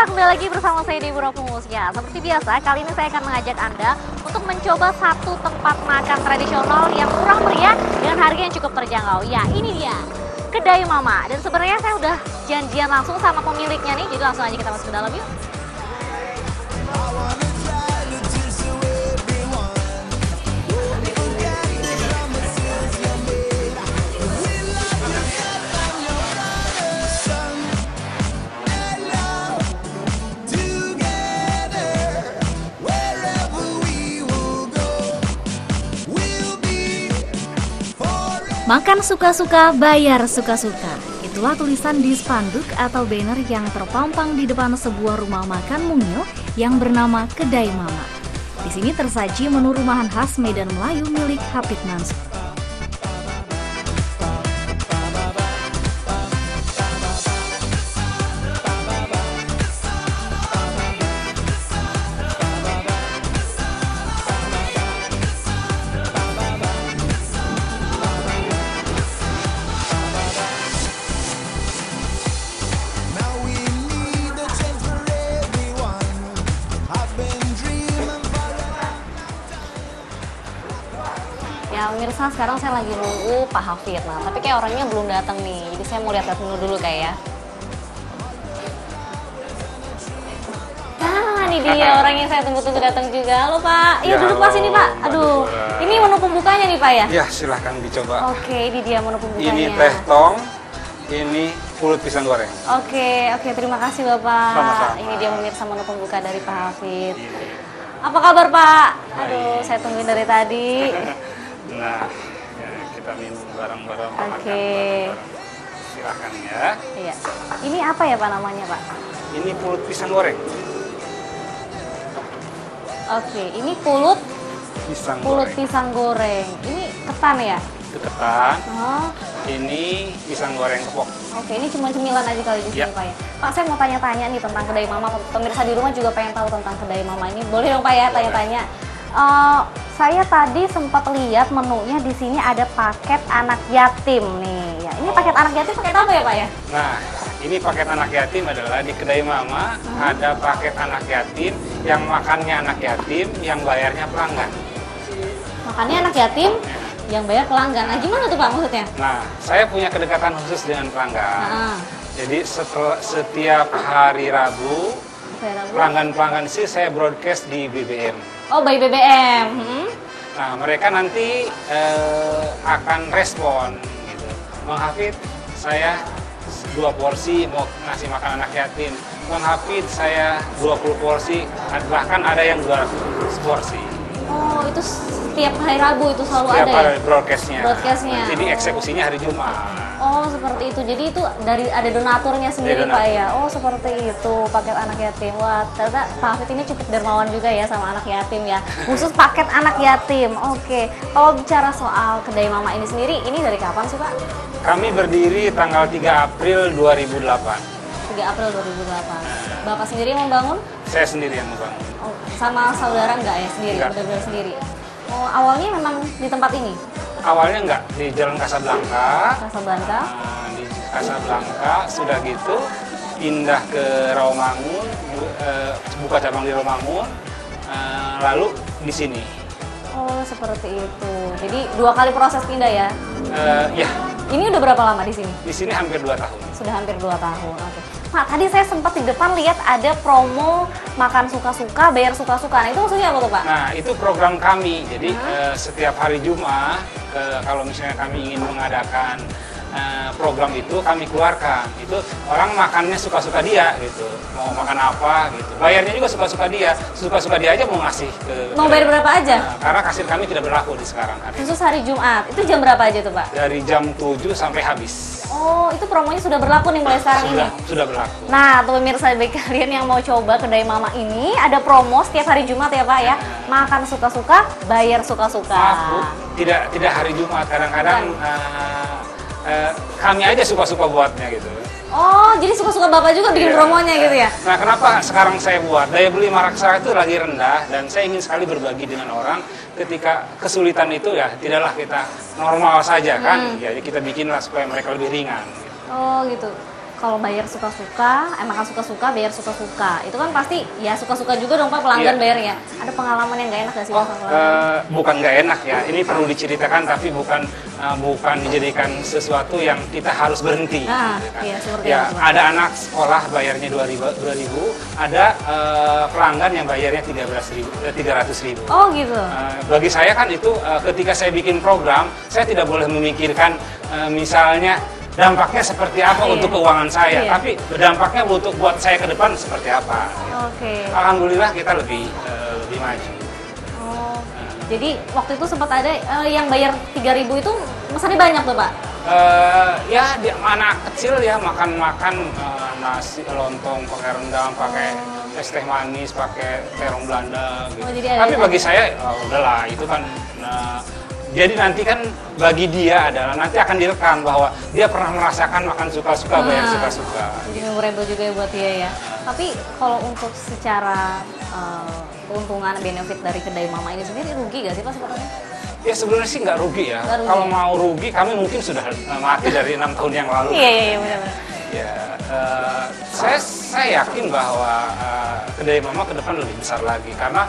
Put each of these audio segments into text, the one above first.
pemirsa kembali lagi bersama saya Dewi Rokumus ya. Seperti biasa kali ini saya akan mengajak Anda untuk mencoba satu tempat makan tradisional yang murah meriah dengan harga yang cukup terjangkau. Ya ini dia Kedai Mama dan sebenarnya saya udah janjian langsung sama pemiliknya nih jadi langsung aja kita masuk ke dalam yuk. Makan suka-suka, bayar suka-suka. Itulah tulisan di spanduk atau banner yang terpampang di depan sebuah rumah makan mungil yang bernama Kedai Mama. Di sini tersaji menu rumahan khas Medan Melayu milik Hafid Mansur. Pemirsa sekarang saya lagi nunggu Pak Hafid. Nah tapi kayak orangnya belum datang nih. Jadi saya mau lihat-lihat menu dulu kayak ya. Ah ini dia orang yang saya tunggu-tunggu datang juga. Halo Pak. Iya Ya, duduk Pak halo, sini Pak. Aduh. Ini menu pembukanya nih Pak ya? Ya silahkan dicoba. Oke ini dia menu pembukanya. Ini teh tong, ini pulut pisang goreng. Oke, oke, terima kasih Bapak. Sama-sama. Ini dia pemirsa menu pembuka dari Pak Hafid. Apa kabar Pak? Aduh, saya tungguin dari tadi. Nah, ya, kita minum bareng-bareng. Oke. bareng-bareng. Silahkan ya. Iya. Ini apa ya Pak namanya Pak? Ini pulut pisang goreng. Oke, ini pulut Pisang pulut goreng. pisang goreng. Ini ketan ya? Itu ketan. Oh, Ini pisang goreng kepok. oke. Ini cuma cemilan aja kali di sini Ya. Pak ya. Pak, saya mau tanya-tanya nih tentang kedai Mama. Pemirsa di rumah juga pengen tahu tentang kedai Mama ini. Boleh dong Pak ya tanya-tanya? Eh, saya tadi sempat lihat menunya di sini ada paket anak yatim nih. Ya, ini paket anak yatim paket apa ya Pak ya? Nah, ini paket anak yatim adalah di kedai mama ada paket anak yatim yang makannya anak yatim, yang bayarnya pelanggan. Makannya anak yatim yang bayar pelanggan. Nah, gimana tuh Pak maksudnya? Nah, saya punya kedekatan khusus dengan pelanggan. Nah, Jadi setelah setiap hari Rabu? Pelanggan-pelanggan sih saya broadcast di BBM. Oh, bayi BBM. Hmm. Nah, mereka nanti eh, akan respon gitu. Bang Hafid, saya dua porsi mau ngasih makan anak yatim. Bang Hafid, saya 20 porsi, bahkan ada yang 200 porsi. Oh, itu setiap hari Rabu itu selalu Setiap ada ya? hari broadcastnya. Broadcastnya. Nanti dieksekusinya hari Jumat. Oh, seperti itu. Jadi itu dari ada donaturnya sendiri, donatur. Pak ya. Oh, seperti itu paket anak yatim. Wah, ternyata Pak Hafid ini cukup dermawan juga ya sama anak yatim ya. Khusus paket anak yatim. Oke. Kalau bicara soal kedai Mama ini sendiri, ini dari kapan sih, Pak? Kami berdiri tanggal 3 April 2008. 3 April 2008. Bapak sendiri yang membangun? Saya sendiri yang membangun. Oh, sama saudara enggak ya sendiri? Benar-benar sendiri. Oh, awalnya memang di tempat ini, Awalnya enggak di Jalan Kasablanka, Casablanca. Nah, di Casablanca sudah gitu pindah ke Rawamangun bu- eh, buka cabang di Rawamangun eh, lalu di sini Oh, seperti itu. Jadi dua kali proses pindah ya. Eh, ya Ini udah berapa lama di sini? di sini hampir dua tahun Sudah hampir 2 tahun. Oke. Pak, tadi saya sempat di depan lihat ada promo makan suka-suka, bayar suka-suka. Nah, itu maksudnya apa tuh, Pak? nah itu program kami jadi eh, setiap hari Jumat kalau misalnya kami ingin mengadakan eh, program itu kami keluarkan itu orang makannya suka-suka dia gitu mau makan apa gitu bayarnya juga suka-suka dia suka-suka dia aja mau ngasih ke Mau bayar berapa aja? Nah, karena kasir kami tidak berlaku di sekarang hari. Khusus hari Jumat. Itu jam berapa aja tuh, Pak? dari jam 7 sampai habis. Oh, itu promonya sudah berlaku nih mulai sekarang Sudah ini. sudah berlaku. Nah, tuh pemirsa bagi kalian yang mau coba kedai Mama ini ada promo setiap hari Jumat ya, Pak ya. Makan suka-suka, bayar suka-suka. Tidak tidak hari Jumat kadang-kadang eh, eh, kami aja suka-suka buatnya gitu. Oh, jadi suka-suka Bapak juga bikin Iya. promonya gitu ya? Nah, kenapa sekarang saya buat? Daya beli masyarakat itu lagi rendah dan saya ingin sekali berbagi dengan orang ketika kesulitan itu ya tidaklah kita normal saja kan. Hmm. Jadi kita bikinlah supaya mereka lebih ringan. gitu. Oh, gitu. Kalau bayar suka-suka, eh makan suka-suka, bayar suka-suka. Itu kan pasti ya suka-suka juga dong Pak pelanggan Iya. bayar ya. Ada pengalaman yang nggak enak nggak sih Oh, Pak? eh, bukan nggak enak ya. Ini perlu diceritakan, tapi bukan eh, bukan dijadikan sesuatu yang kita harus berhenti. Ah, gitu kan. iya, seperti ya, itu, ada anak sekolah bayarnya 2000, 2000 ada eh, pelanggan yang bayarnya 13.000, eh, 300.000. Oh gitu. Eh, bagi saya kan itu eh, ketika saya bikin program, saya tidak boleh memikirkan eh, misalnya dampaknya seperti apa Iya. untuk keuangan saya, Iya. tapi dampaknya untuk buat saya ke depan seperti apa. Oke. Alhamdulillah kita lebih eh, lebih maju. Oh. Jadi waktu itu sempat ada eh, yang bayar 3000 itu pesannya banyak tuh Pak. Eh, ya dia anak kecil ya makan-makan eh, nasi lontong pakai rendang, pakai es teh manis, pakai terong Belanda gitu. Oh, jadi ada- Tapi bagi saya oh, udahlah itu kan nah, jadi nanti kan bagi dia adalah nanti akan direkam bahwa dia pernah merasakan makan suka-suka bayar Ah. suka-suka. Jadi memorable juga ya buat dia ya. Tapi kalau untuk secara eh, keuntungan benefit dari kedai mama ini sendiri rugi gak sih Pak sebenarnya? Ya sebenarnya sih nggak rugi ya. Rugi. Kalau mau rugi kami mungkin sudah mati dari enam tahun yang lalu. Iya iya iya benar-benar. Ya, eh, saya saya yakin bahwa eh, kedai mama ke depan lebih besar lagi karena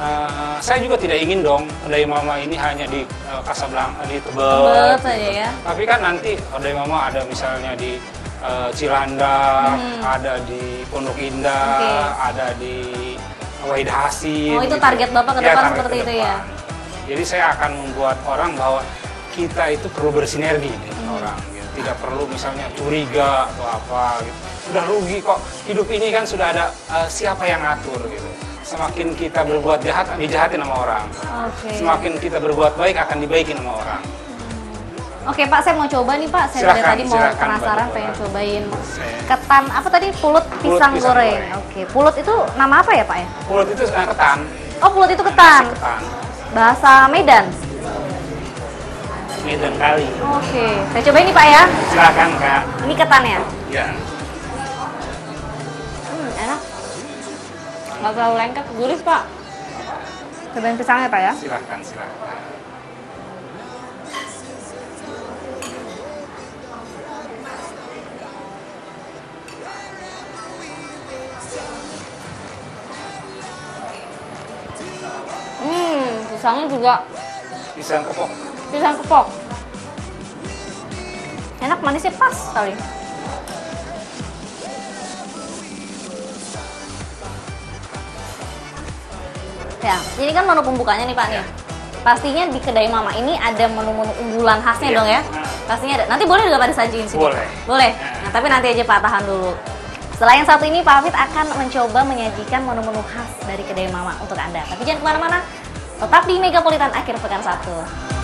eh, saya juga tidak ingin dong kedai mama ini hanya di uh, Casablanca di Tebet. Tebet gitu. aja ya. Tapi kan nanti kedai mama ada misalnya di eh, Cilandak, Hmm. ada di Pondok Indah, Oke. ada di Wahid Hasim. Oh, itu gitu. target Bapak ke Ya, depan seperti ke itu ya? Jadi saya akan membuat orang bahwa kita itu perlu bersinergi dengan Hmm. orang. Gitu. Tidak perlu misalnya curiga atau apa. Gitu. Sudah rugi kok. Hidup ini kan sudah ada eh, siapa yang ngatur gitu. Semakin kita berbuat jahat, dijahatin sama orang. Oke. Semakin kita berbuat baik, akan dibaikin sama orang. Oke Pak, saya mau coba nih Pak. Saya dari Silakan, tadi mau penasaran Mbak pengen cobain ketan apa tadi pulut pisang, pisang goreng. goreng. Oke, pulut itu nama apa ya Pak ya? Pulut itu eh, ketan. Oh pulut itu ketan. Ketan. Bahasa Medan. Medan kali. Oke, saya cobain nih Pak ya. Silakan kak. Ini ketannya. Ya. Nggak terlalu lengket, gurih Pak. Cobain pisangnya Pak ya. Silakan, silakan. Hmm, pisangnya juga Pisang kepok. pisang kepok. Enak manisnya pas sekali. Ya, ini kan menu pembukanya nih Pak nih. Pastinya di kedai Mama ini ada menu-menu unggulan khasnya Iya. dong ya. Pastinya ada. Nanti boleh juga Pak disajiin sini. Boleh. Boleh. Ya. Nah, tapi nanti aja Pak tahan dulu. Setelah yang satu ini, Pak Hafid akan mencoba menyajikan menu-menu khas dari kedai Mama untuk Anda. Tapi jangan ke mana-mana, tetap di Megapolitan akhir pekan 1.